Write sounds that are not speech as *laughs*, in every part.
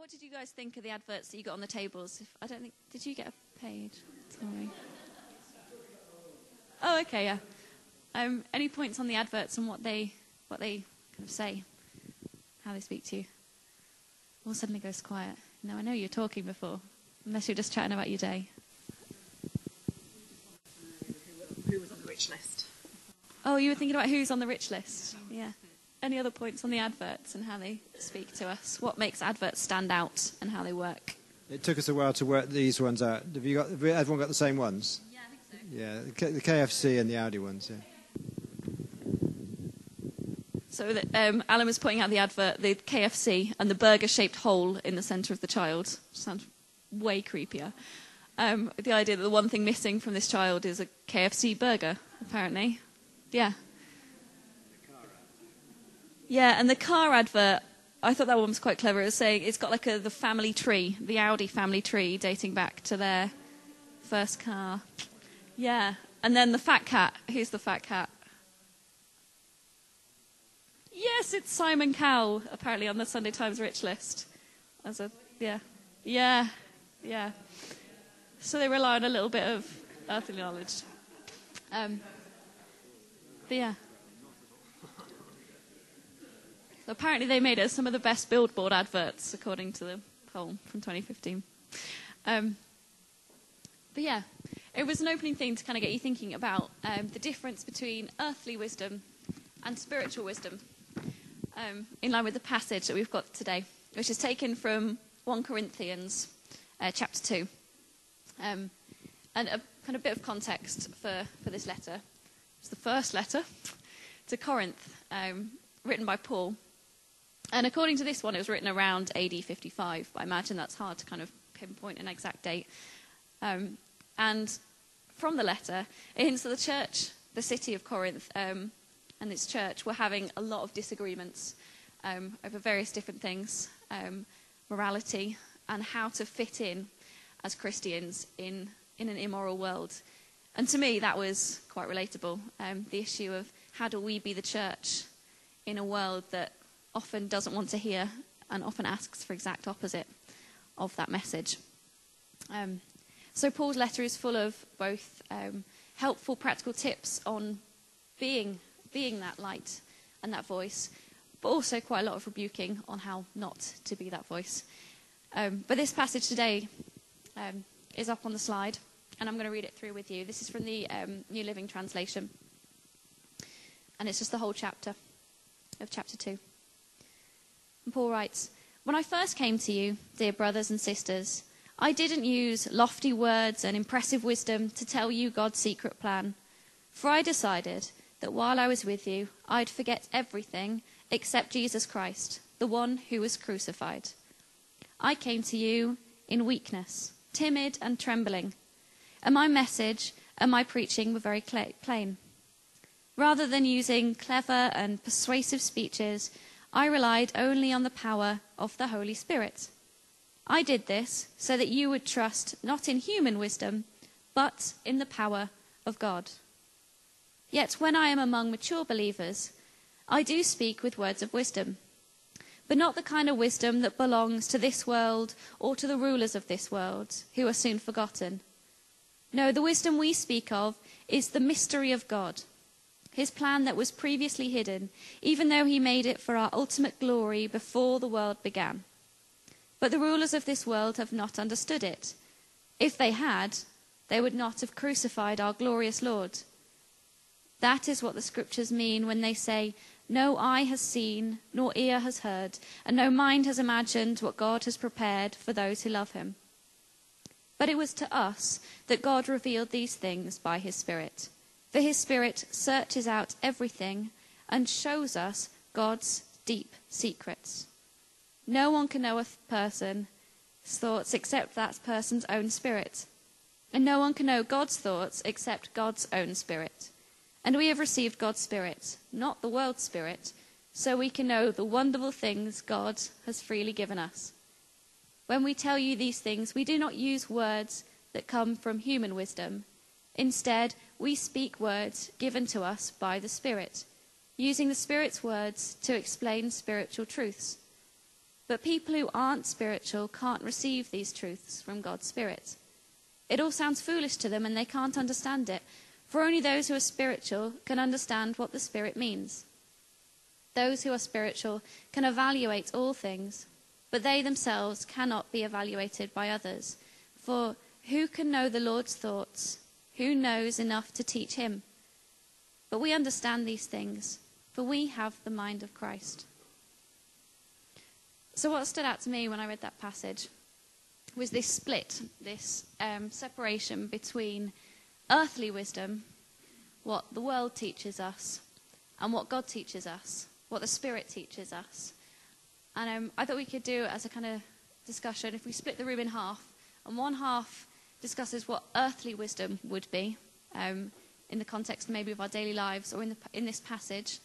What did you guys think of the adverts that you got on the tables? If, I don't think. Did you get a page? Sorry. Oh, okay, yeah. Um, any points on the adverts and what they what they kind of say, how they speak to you? All suddenly goes quiet. No, I know you're talking before, unless you're just chatting about your day. Who was on the rich list? Oh, you were thinking about who's on the rich list. Yeah. Any other points on the adverts and how they speak to us? What makes adverts stand out and how they work? It took us a while to work these ones out. Have you got? Have everyone got the same ones? Yeah, I think so. Yeah, the K- the KFC and the Audi ones. Yeah. So that, um, Alan was pointing out the advert, the KFC and the burger-shaped hole in the centre of the child. Sounds way creepier. Um, the idea that the one thing missing from this child is a KFC burger, apparently. Yeah. Yeah, and the car advert, I thought that one was quite clever. It was saying it's got like a, the family tree, the Audi family tree, dating back to their first car. Yeah, and then the fat cat. Who's the fat cat? Yes, it's Simon Cowell, apparently on the Sunday Times Rich list. As a yeah, yeah, yeah. So they rely on a little bit of earthly knowledge. Um, but yeah. Apparently they made us some of the best billboard adverts according to the poll from 2015. Um, but yeah, it was an opening thing to kind of get you thinking about um, the difference between earthly wisdom and spiritual wisdom um, in line with the passage that we've got today, which is taken from 1 Corinthians uh, chapter 2. Um, and a kind of bit of context for, for this letter. It's the first letter *laughs* to Corinth, um, written by Paul. And according to this one, it was written around AD 55. But I imagine that's hard to kind of pinpoint an exact date. Um, and from the letter, it hints that the church, the city of Corinth, um, and its church were having a lot of disagreements um, over various different things, um, morality, and how to fit in as Christians in, in an immoral world. And to me, that was quite relatable. Um, the issue of how do we be the church in a world that often doesn't want to hear and often asks for exact opposite of that message. Um, so Paul's letter is full of both um, helpful practical tips on being being that light and that voice, but also quite a lot of rebuking on how not to be that voice. Um, but this passage today um, is up on the slide, and I'm going to read it through with you. This is from the um, New Living Translation, and it's just the whole chapter of chapter 2. And Paul writes When I first came to you, dear brothers and sisters, I didn't use lofty words and impressive wisdom to tell you God's secret plan, for I decided that while I was with you, I'd forget everything except Jesus Christ, the one who was crucified. I came to you in weakness, timid and trembling, and my message and my preaching were very plain. Rather than using clever and persuasive speeches, I relied only on the power of the Holy Spirit. I did this so that you would trust not in human wisdom, but in the power of God. Yet when I am among mature believers, I do speak with words of wisdom, but not the kind of wisdom that belongs to this world or to the rulers of this world, who are soon forgotten. No, the wisdom we speak of is the mystery of God, his plan that was previously hidden, even though he made it for our ultimate glory before the world began. But the rulers of this world have not understood it. If they had, they would not have crucified our glorious Lord. That is what the scriptures mean when they say, No eye has seen, nor ear has heard, and no mind has imagined what God has prepared for those who love him. But it was to us that God revealed these things by his Spirit. For his Spirit searches out everything and shows us God's deep secrets. No one can know a person's thoughts except that person's own spirit. And no one can know God's thoughts except God's own spirit. And we have received God's Spirit, not the world's Spirit, so we can know the wonderful things God has freely given us. When we tell you these things, we do not use words that come from human wisdom. Instead, we speak words given to us by the Spirit, using the Spirit's words to explain spiritual truths. But people who aren't spiritual can't receive these truths from God's Spirit. It all sounds foolish to them and they can't understand it, for only those who are spiritual can understand what the Spirit means. Those who are spiritual can evaluate all things, but they themselves cannot be evaluated by others. For who can know the Lord's thoughts? Who knows enough to teach him? But we understand these things, for we have the mind of Christ. So, what stood out to me when I read that passage was this split, this um, separation between earthly wisdom, what the world teaches us, and what God teaches us, what the Spirit teaches us. And um, I thought we could do as a kind of discussion if we split the room in half, and one half discusses what earthly wisdom would be um, in the context maybe of our daily lives or in, the, in this passage,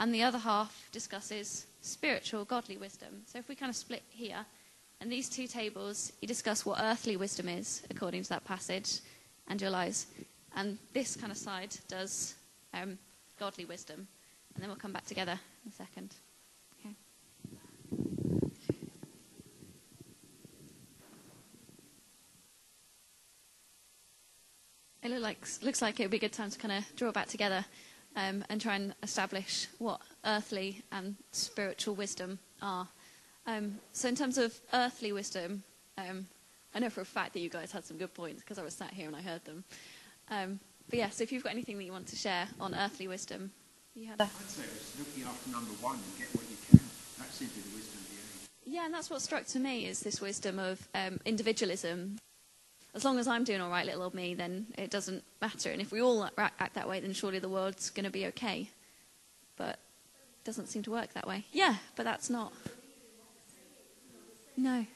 and the other half discusses spiritual, godly wisdom. So if we kind of split here, and these two tables, you discuss what earthly wisdom is according to that passage and your lives. And this kind of side does um, godly wisdom. And then we'll come back together in a second. Okay. It look like, looks like it would be a good time to kind of draw back together um, and try and establish what earthly and spiritual wisdom are. Um, so, in terms of earthly wisdom, um, I know for a fact that you guys had some good points because I was sat here and I heard them. Um, but yeah, so if you've got anything that you want to share on earthly wisdom, you have. I'd say it's looking after number one and get what you can. That seems to be the wisdom of the age. Yeah, and that's what struck to me is this wisdom of um, individualism. As long as I'm doing all right, little old me, then it doesn't matter. And if we all act that way, then surely the world's going to be okay. But it doesn't seem to work that way. Yeah, but that's not. No.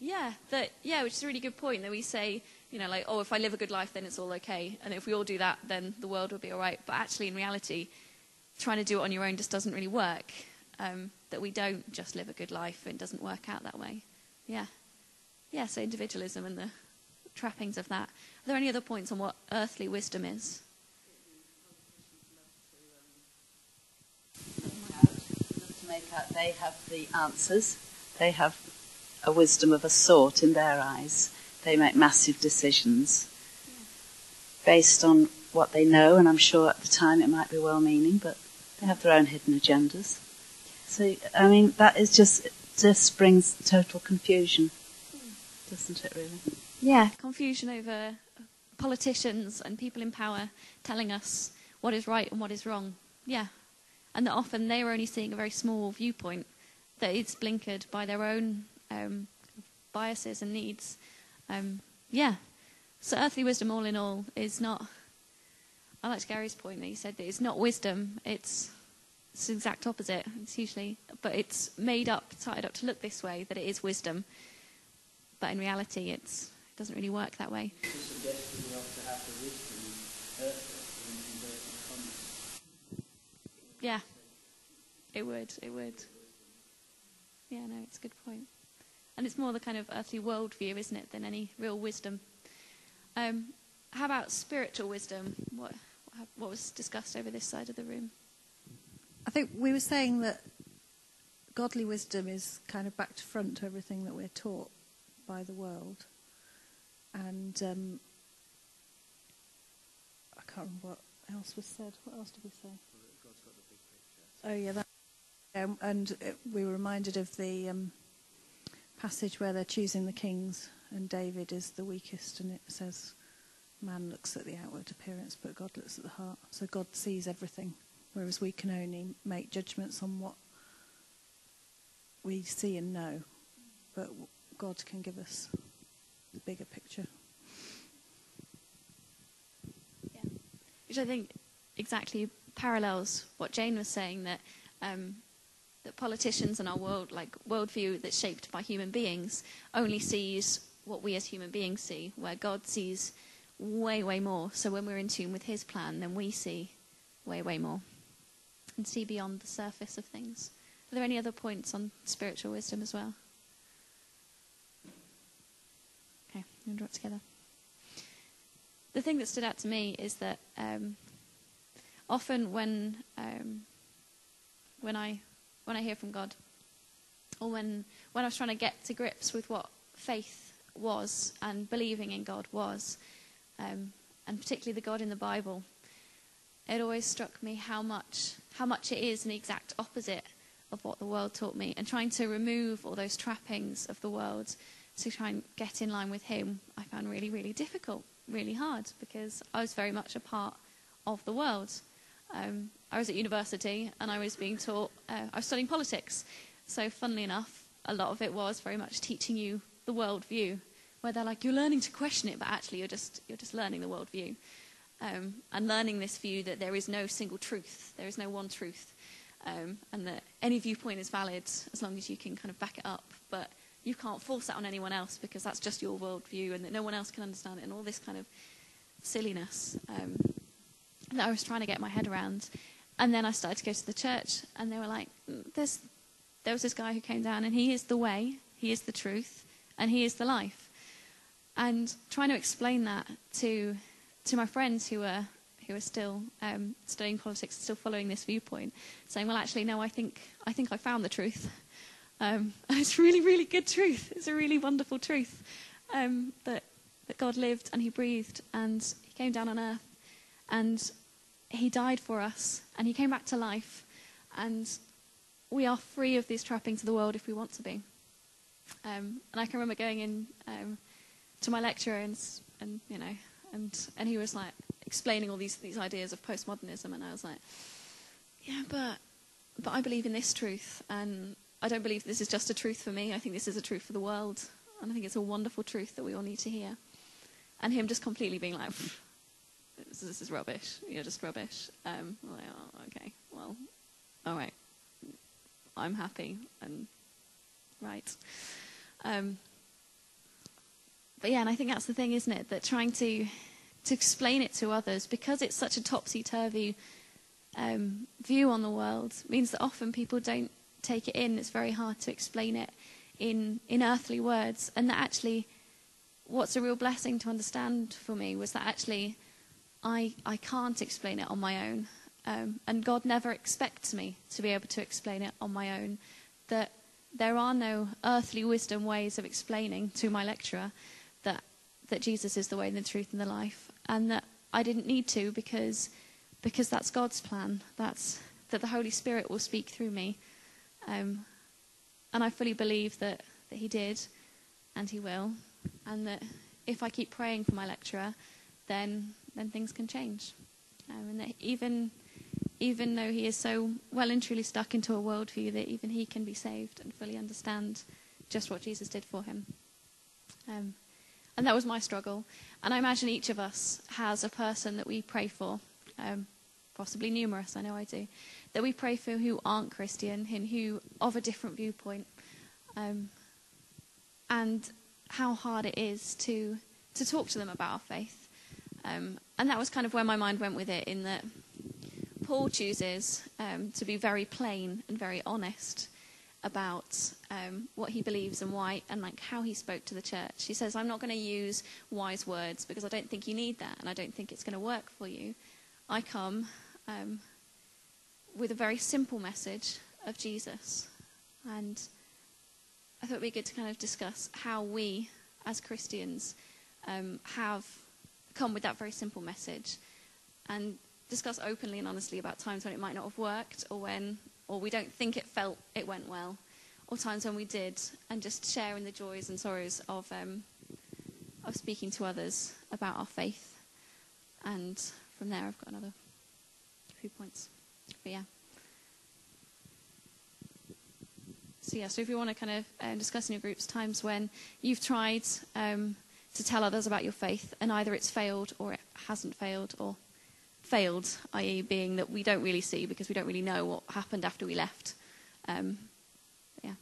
Yeah, that yeah, which is a really good point. That we say, you know, like, oh, if I live a good life, then it's all okay, and if we all do that, then the world will be all right. But actually, in reality, trying to do it on your own just doesn't really work. Um, that we don't just live a good life; it doesn't work out that way. Yeah, yeah. So individualism and the trappings of that. Are there any other points on what earthly wisdom is? they have the answers. They have a wisdom of a sort in their eyes. They make massive decisions based on what they know, and I'm sure at the time it might be well meaning, but they have their own hidden agendas. So, I mean, that is just, just brings total confusion, doesn't it, really? Yeah, confusion over politicians and people in power telling us what is right and what is wrong. Yeah, and that often they are only seeing a very small viewpoint that is blinkered by their own um, biases and needs. Um, yeah. So earthly wisdom, all in all, is not. I liked Gary's point that he said that it's not wisdom. It's it's the exact opposite. It's usually, but it's made up, tied up to look this way that it is wisdom. But in reality, it's it doesn't really work that way. Yeah, it would. It would. Yeah, no, it's a good point. And it's more the kind of earthly worldview, isn't it, than any real wisdom. Um, how about spiritual wisdom? What, what was discussed over this side of the room? I think we were saying that godly wisdom is kind of back to front to everything that we're taught by the world. And um, I can't remember what else was said. What else did we say? Oh yeah, that, um, and it, we were reminded of the um, passage where they're choosing the kings, and David is the weakest, and it says, "Man looks at the outward appearance, but God looks at the heart." So God sees everything, whereas we can only make judgments on what we see and know, but God can give us the bigger picture. Yeah, which I think exactly parallels what Jane was saying that um, that politicians and our world, like worldview that's shaped by human beings, only sees what we as human beings see, where God sees way, way more. So when we're in tune with His plan, then we see way, way more and see beyond the surface of things. Are there any other points on spiritual wisdom as well? Okay, we'll draw it together. The thing that stood out to me is that um, often when um, when I when I hear from God, or when when I was trying to get to grips with what faith was and believing in God was, um, and particularly the God in the Bible. It always struck me how much how much it is an exact opposite of what the world taught me, and trying to remove all those trappings of the world to try and get in line with Him, I found really really difficult, really hard because I was very much a part of the world. Um, I was at university and I was being taught, uh, I was studying politics. So, funnily enough, a lot of it was very much teaching you the world view, where they're like, you're learning to question it, but actually you're just, you're just learning the world view. Um, and learning this view that there is no single truth, there is no one truth, um, and that any viewpoint is valid as long as you can kind of back it up. But you can't force that on anyone else because that's just your worldview and that no one else can understand it, and all this kind of silliness. Um, that I was trying to get my head around. And then I started to go to the church, and they were like, There's, there was this guy who came down, and he is the way, he is the truth, and he is the life. And trying to explain that to, to my friends who were, who were still um, studying politics, still following this viewpoint, saying, Well, actually, no, I think, I, think I found the truth. Um, *laughs* and it's really, really good truth. It's a really wonderful truth um, that, that God lived and he breathed and he came down on earth and he died for us and he came back to life and we are free of these trappings of the world if we want to be um, and i can remember going in um, to my lecturer and, and you know and, and he was like explaining all these, these ideas of postmodernism and i was like yeah but but i believe in this truth and i don't believe this is just a truth for me i think this is a truth for the world and i think it's a wonderful truth that we all need to hear and him just completely being like this, is rubbish. You're just rubbish. Um, like, oh, okay, well, all right. I'm happy and right. Um, but yeah, and I think that's the thing, isn't it? That trying to to explain it to others because it's such a topsy turvy um, view on the world means that often people don't take it in. It's very hard to explain it in in earthly words, and that actually, what's a real blessing to understand for me was that actually I, I can't explain it on my own. Um, and God never expects me to be able to explain it on my own. That there are no earthly wisdom ways of explaining to my lecturer that Jesus is the way, and the truth, and the life. And that I didn't need to because, because that's God's plan. That's, that the Holy Spirit will speak through me. Um, and I fully believe that, that He did and He will. And that if I keep praying for my lecturer, then then things can change. Um, and that even even though he is so well and truly stuck into a worldview that even he can be saved and fully understand just what Jesus did for him. Um, and that was my struggle. And I imagine each of us has a person that we pray for, um, possibly numerous, I know I do, that we pray for who aren't Christian and who of a different viewpoint. Um, and how hard it is to to talk to them about our faith um, and that was kind of where my mind went with it, in that Paul chooses um, to be very plain and very honest about um, what he believes and why, and like how he spoke to the church. He says, "I'm not going to use wise words because I don't think you need that, and I don't think it's going to work for you. I come um, with a very simple message of Jesus, and I thought it'd be good to kind of discuss how we, as Christians, um, have come with that very simple message and discuss openly and honestly about times when it might not have worked or when or we don't think it felt it went well or times when we did and just sharing the joys and sorrows of um, of speaking to others about our faith. And from there I've got another few points. But yeah. So yeah so if you want to kind of uh, discuss in your groups times when you've tried um, to tell others about your faith, and either it's failed or it hasn't failed, or failed, i.e., being that we don't really see because we don't really know what happened after we left. Um, yeah.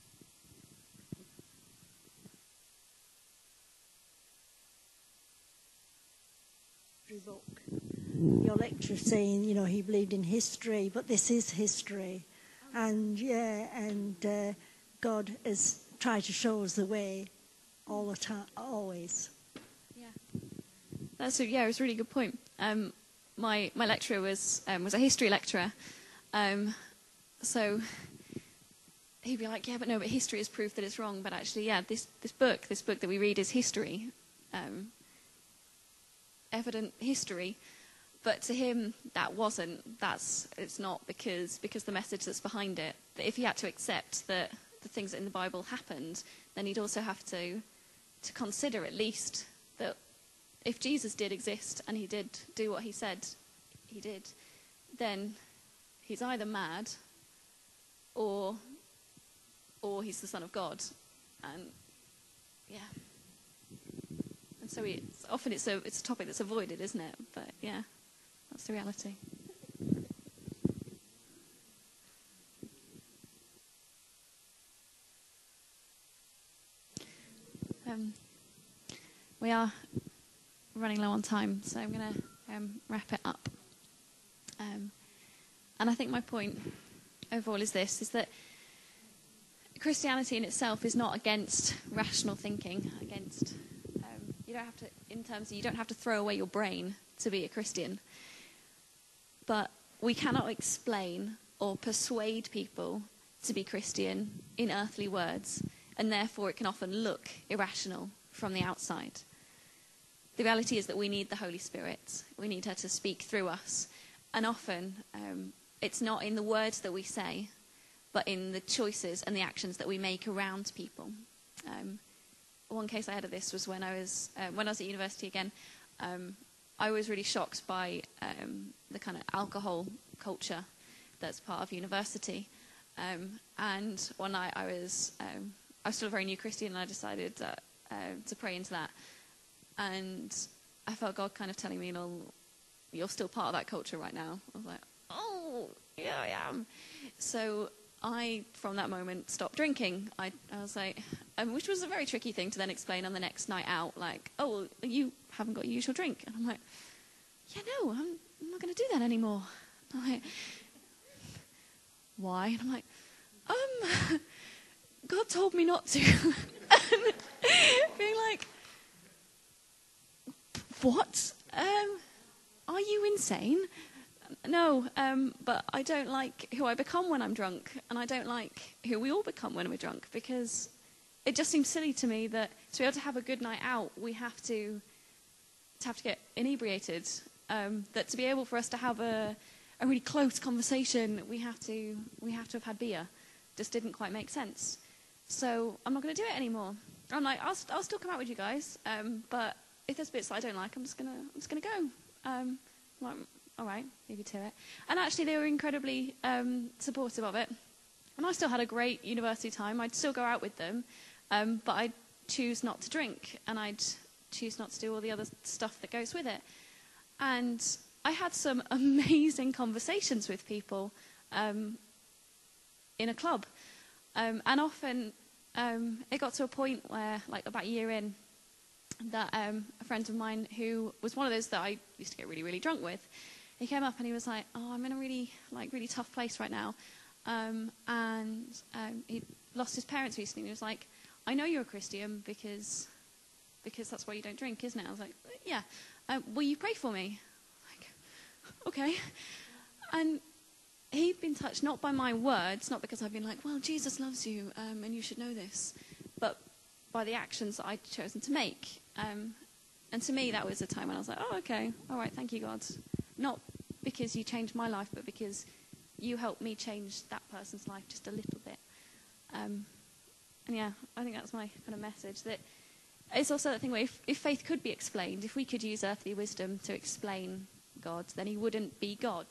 Your lecturer saying, you know, he believed in history, but this is history, and yeah, and uh, God has tried to show us the way all the time, always. Yeah, that's a, yeah, it was a really good point. Um, my my lecturer was um, was a history lecturer, um, so he'd be like, yeah, but no, but history is proof that it's wrong. But actually, yeah, this, this book, this book that we read is history, um, evident history. But to him, that wasn't. That's it's not because because the message that's behind it. That if he had to accept that the things in the Bible happened, then he'd also have to to consider at least that if Jesus did exist and he did do what he said he did, then he's either mad or or he's the son of God, and yeah. And so it's, often it's a it's a topic that's avoided, isn't it? But yeah, that's the reality. Um, we are running low on time, so I'm going to um, wrap it up. Um, and I think my point overall is this: is that Christianity in itself is not against rational thinking. Against um, you don't have to, in terms of you don't have to throw away your brain to be a Christian. But we cannot explain or persuade people to be Christian in earthly words, and therefore it can often look irrational from the outside. The reality is that we need the Holy Spirit. We need her to speak through us. And often um, it's not in the words that we say, but in the choices and the actions that we make around people. Um, one case I had of this was when I was uh, when I was at university again. Um, I was really shocked by um, the kind of alcohol culture that's part of university. Um, and one night I was um, I was still a very new Christian, and I decided uh, to pray into that. And I felt God kind of telling me, know, you're still part of that culture right now. I was like, oh, yeah, I am. So I, from that moment, stopped drinking. I, I was like, um, which was a very tricky thing to then explain on the next night out. Like, oh, well, you haven't got your usual drink. And I'm like, yeah, no, I'm, I'm not going to do that anymore. I'm like, why? And I'm like, um, *laughs* God told me not to. *laughs* and being like, what? Um, are you insane? No, um, but I don't like who I become when I'm drunk, and I don't like who we all become when we're drunk because it just seems silly to me that to be able to have a good night out, we have to to have to get inebriated. Um, that to be able for us to have a, a really close conversation, we have to we have to have had beer. Just didn't quite make sense. So I'm not going to do it anymore. I'm like, I'll, I'll still come out with you guys, um, but if there's bits that I don't like, I'm just gonna I'm just gonna go. Um, like, all right, leave to it. And actually, they were incredibly um, supportive of it. And I still had a great university time. I'd still go out with them, um, but I'd choose not to drink, and I'd choose not to do all the other stuff that goes with it. And I had some *laughs* amazing conversations with people um, in a club, um, and often um, it got to a point where, like about a year in, that um, a friend of mine who was one of those that I used to get really, really drunk with, he came up and he was like, "Oh, I'm in a really, like, really tough place right now," um, and um, he lost his parents recently. And he was like, "I know you're a Christian because, because that's why you don't drink, isn't it?" I was like, "Yeah." Um, will you pray for me? Like, *laughs* okay. And he'd been touched not by my words, not because I've been like, "Well, Jesus loves you, um, and you should know this," but by the actions that I'd chosen to make. Um, and to me, that was a time when I was like, oh, okay, all right, thank you, God. Not because you changed my life, but because you helped me change that person's life just a little bit. Um, and yeah, I think that's my kind of message. That it's also that thing where if, if faith could be explained, if we could use earthly wisdom to explain God, then He wouldn't be God.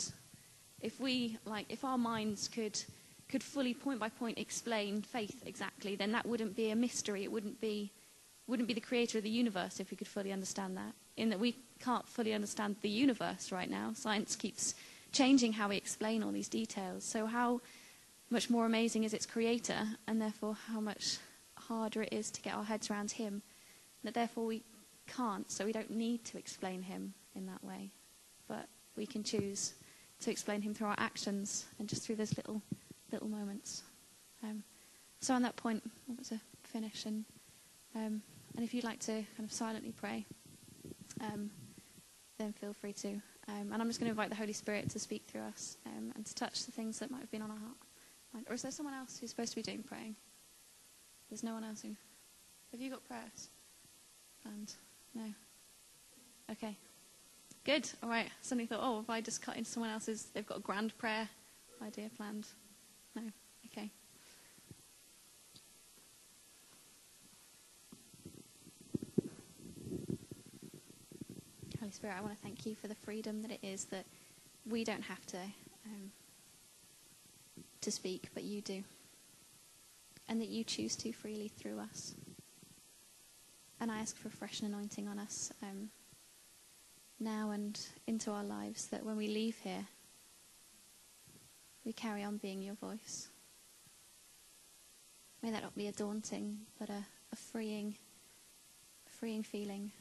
If we like, if our minds could could fully point by point explain faith exactly, then that wouldn't be a mystery. It wouldn't be wouldn't be the creator of the universe if we could fully understand that. In that we can't fully understand the universe right now. Science keeps changing how we explain all these details. So how much more amazing is its creator, and therefore how much harder it is to get our heads around him. That therefore we can't, so we don't need to explain him in that way. But we can choose to explain him through our actions and just through those little little moments. Um, so on that point, I want to finish and um, and if you'd like to kind of silently pray, um, then feel free to. Um, and I'm just going to invite the Holy Spirit to speak through us um, and to touch the things that might have been on our heart. Or is there someone else who's supposed to be doing praying? There's no one else who. Have you got prayers? And no. Okay. Good. All right. Suddenly thought, oh, if I just cut into someone else's, they've got a grand prayer idea planned. No. Okay. Holy Spirit, I want to thank you for the freedom that it is that we don't have to um, to speak, but you do, and that you choose to freely through us. And I ask for fresh anointing on us um, now and into our lives, that when we leave here, we carry on being your voice. May that not be a daunting, but a, a freeing, a freeing feeling